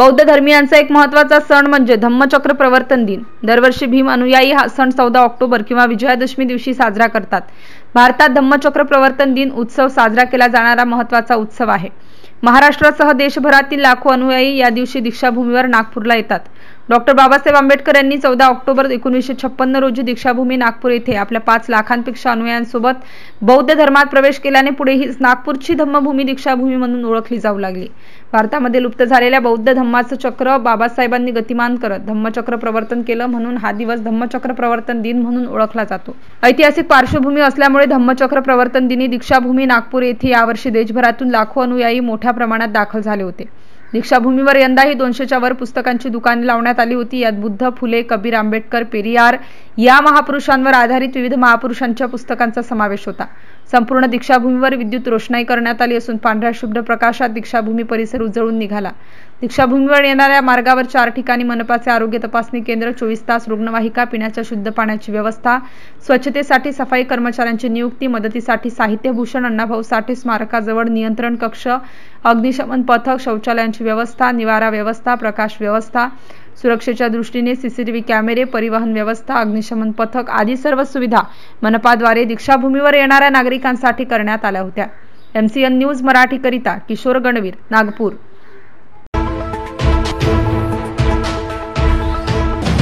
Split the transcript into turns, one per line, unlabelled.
बौद्ध धर्मियांचा एक महत्त्वाचा सण म्हणजे धम्मचक्र प्रवर्तन दिन. दरवर्षी भीम अनुयायी हा सण चौदा ऑक्टोबर किंवा विजयादशमी दिवशी साजरा करतात. भारतात धम्मचक्र प्रवर्तन दिन उत्सव साजरा केला जाणारा महत्त्वाचा उत्सव आहे. महाराष्ट्रासह देशभरातील लाखो अनुयायी या दिवशी दीक्षाभूमीवर नागपूरला येतात. डॉक्टर बाबासाहेब आंबेडकर यांनी चौदा ऑक्टोबर एकोणीसशे छप्पन्न रोजी दीक्षाभूमी नागपूर येथे आपल्या पाच लाखांपेक्षा अनुयायांसोबत बौद्ध धर्मात प्रवेश केल्याने पुढे ही नागपूरची धम्मभूमी दीक्षाभूमी म्हणून ओळखली जाऊ लागली. भारतामध्ये लुप्त झालेल्या बौद्ध धम्माचं चक्र बाबासाहेबांनी गतिमान करत धम्मचक्र प्रवर्तन केलं म्हणून हा दिवस धम्मचक्र प्रवर्तन दिन म्हणून ओळखला जातो. ऐतिहासिक पार्श्वभूमी असल्यामुळे धम्मचक्र प्रवर्तन दिनी दीक्षाभूमी नागपूर येथे यावर्षी देशभरातून लाखो अनुयायी मोठ्या प्रमाणात दाखल झाले होते. दीक्षाभूमीवर यंदाही दोनशेच्या वर पुस्तकांची दुकाने लावण्यात आली होती. यात बुद्ध फुले कबीर आंबेडकर पेरियार या महापुरुषांवर आधारित विविध महापुरुषांच्या पुस्तकांचा समावेश होता. संपूर्ण दीक्षाभूमीवर विद्युत रोषणाई करण्यात आली असून पांढऱ्या शुभ्र प्रकाशात दीक्षाभूमी परिसर उजळून निघाला. दीक्षाभूमीवर येणाऱ्या मार्गावर चार ठिकाणी मनपाचे आरोग्य तपासणी केंद्र चोवीस तास रुग्णवाहिका पिण्याच्या शुद्ध पाण्याची व्यवस्था स्वच्छतेसाठी सफाई कर्मचाऱ्यांची नियुक्ती मदतीसाठी साहित्यभूषण अण्णाभाऊ साठे स्मारकाजवळ नियंत्रण कक्ष अग्निशमन पथक शौचालयांची व्यवस्था निवारा व्यवस्था प्रकाश व्यवस्था सुरक्षेच्या दृष्टीने सीसीटीव्ही कॅमेरे परिवहन व्यवस्था अग्निशमन पथक आदी सर्व सुविधा मनपाद्वारे दीक्षाभूमीवर येणाऱ्या नागरिकांसाठी करण्यात आल्या होत्या. एमसीएन न्यूज मराठीकरिता किशोर गणवीर नागपूर.